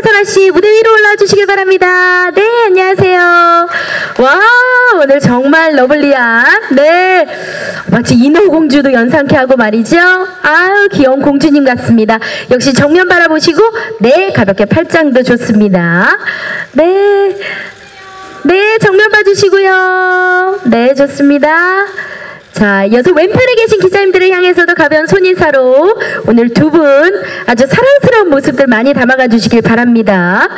한선아 씨 무대 위로 올라와 주시길 바랍니다. 네, 안녕하세요. 와, 오늘 정말 러블리한, 네. 마치 인어공주도 연상케 하고 말이죠. 아유, 귀여운 공주님 같습니다. 역시 정면 바라보시고, 네, 가볍게 팔짱도 좋습니다. 네. 네, 정면 봐주시고요. 네, 좋습니다. 자, 이어서 왼편에 계신 기자님들을 향해서도 가벼운 손인사로 오늘 두 분 아주 사랑스러운 모습들 많이 담아가 주시길 바랍니다.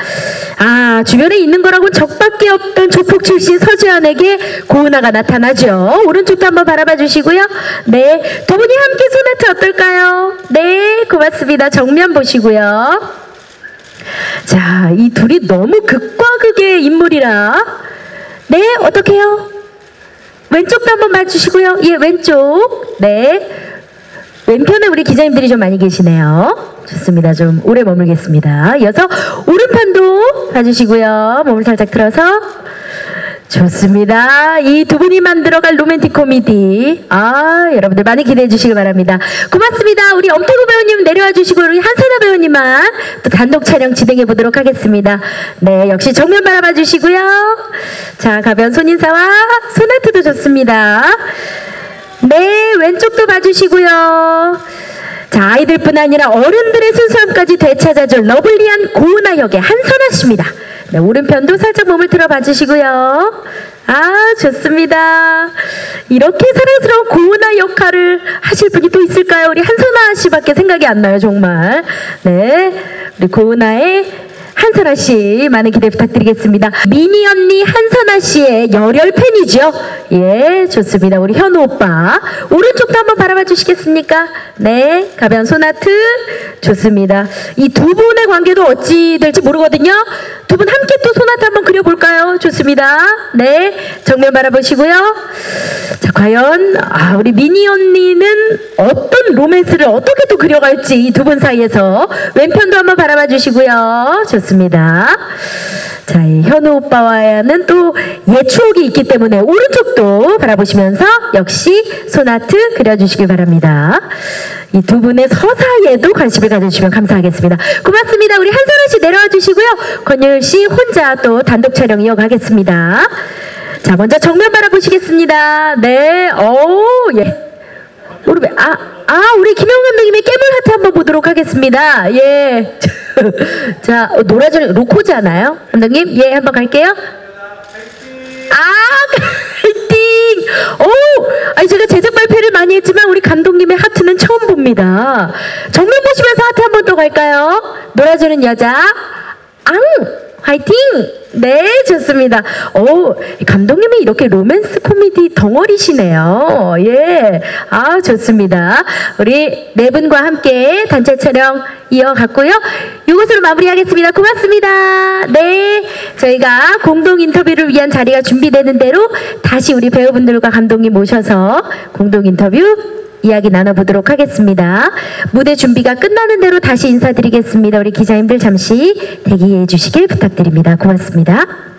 아, 주변에 있는 거라고 적밖에 없던 조폭 출신 서주현에게 고은아가 나타나죠. 오른쪽도 한번 바라봐 주시고요. 네, 두 분이 함께 소나트 어떨까요? 네, 고맙습니다. 정면 보시고요. 자, 이 둘이 너무 극과 극의 인물이라. 네, 어떡해요? 왼쪽도 한번 봐주시고요. 예, 왼쪽. 네. 왼편에 우리 기자님들이 좀 많이 계시네요. 좋습니다. 좀 오래 머물겠습니다. 이어서 오른편도 봐주시고요. 몸을 살짝 틀어서. 좋습니다. 이 두 분이 만들어갈 로맨틱 코미디. 아, 여러분들 많이 기대해 주시기 바랍니다. 고맙습니다. 우리 엄태구 배우님 내려와 주시고, 우리 한선아 배우님만 또 단독 촬영 진행해 보도록 하겠습니다. 네, 역시 정면 바라봐 주시고요. 자, 가벼운 손인사와 소나트도 좋습니다. 네, 왼쪽도 봐주시고요. 자, 아이들뿐 아니라 어른들의 순수함까지 되찾아줄 러블리한 고은아 역의 한선아 씨입니다. 네, 오른편도 살짝 몸을 틀어 봐주시고요. 아, 좋습니다. 이렇게 사랑스러운 고은아 역할을 하실 분이 또 있을까요? 우리 한선아 씨밖에 생각이 안 나요, 정말. 네, 우리 고은아의 한선아 씨 많은 기대 부탁드리겠습니다. 미니 언니 한선아 씨의 열혈 팬이죠. 예, 좋습니다. 우리 현우 오빠 오른쪽도 한번 바라봐 주시겠습니까? 네, 가벼운 소나트 좋습니다. 이 두 분의 관계도 어찌 될지 모르거든요. 두 분 함께 또 소나트 한번 그려볼까요? 좋습니다. 네, 정면 바라보시고요. 자, 과연 아, 우리 미니 언니는 어떤 로맨스를 어떻게 또 그려갈지 이 두 분 사이에서 왼편도 한번 바라봐 주시고요. 좋습니다. 자, 이 현우 오빠와는 또 옛 추억이 있기 때문에 오른쪽도 바라보시면서 역시 소나트 그려주시길 바랍니다. 이 두 분의 서사에도 관심을 가져주시면 감사하겠습니다. 고맙습니다. 우리 한선아 씨 내려와 주시고요. 권율 씨 혼자 또 단독 촬영 이어가겠습니다. 자, 먼저 정면 바라보시겠습니다. 네, 오, 예. 우리 아, 아 우리 김영 감독님의 깨물 하트 한번 보도록 하겠습니다. 예. 자, 어, 노라절 로코잖아요, 감독님. 예, 한번 갈게요. 아, 파이팅! 오, 아니 제가 제작 많이 했지만 우리 감독님의 하트는 처음 봅니다. 정면 보시면서 하트 한번 또 갈까요? 놀아주는 여자, 앙! 화이팅! 네, 좋습니다. 오, 감독님이 이렇게 로맨스 코미디 덩어리시네요. 예. 아, 좋습니다. 우리 네 분과 함께 단체 촬영 이어갔고요. 이것으로 마무리하겠습니다. 고맙습니다. 네. 저희가 공동 인터뷰를 위한 자리가 준비되는 대로 다시 우리 배우분들과 감독님 모셔서 공동 인터뷰 이야기 나눠보도록 하겠습니다. 무대 준비가 끝나는 대로 다시 인사드리겠습니다. 우리 기자님들 잠시 대기해 주시길 부탁드립니다. 고맙습니다.